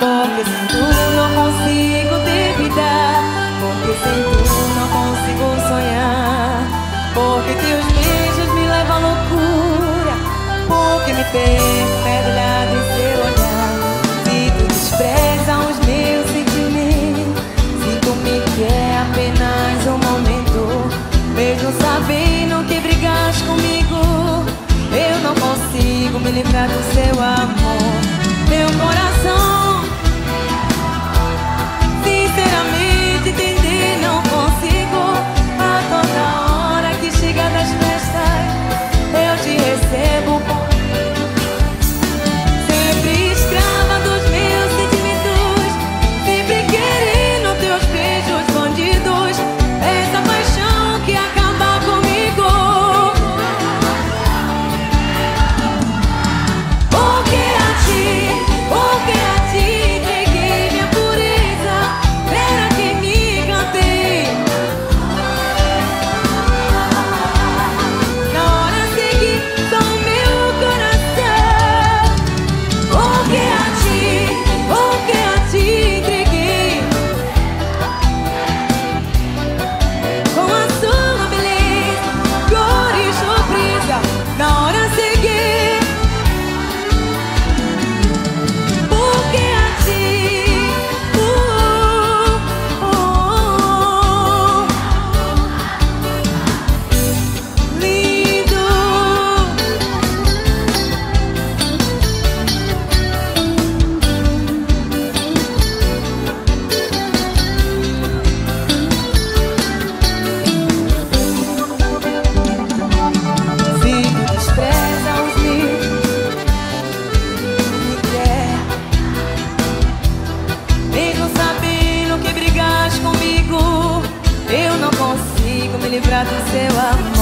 Porque sem tu não consigo ter vida Porque sem tu não consigo sonhar. Porque teus beijos me levam à loucura. Porque me perco mergulhado em seu olhar. Se tu despreza os meus sentimentos. Se tu me quer apenas um momento. Mesmo sabendo que brigas comigo. Eu não consigo me livrar do seu amor livrar do seu amor.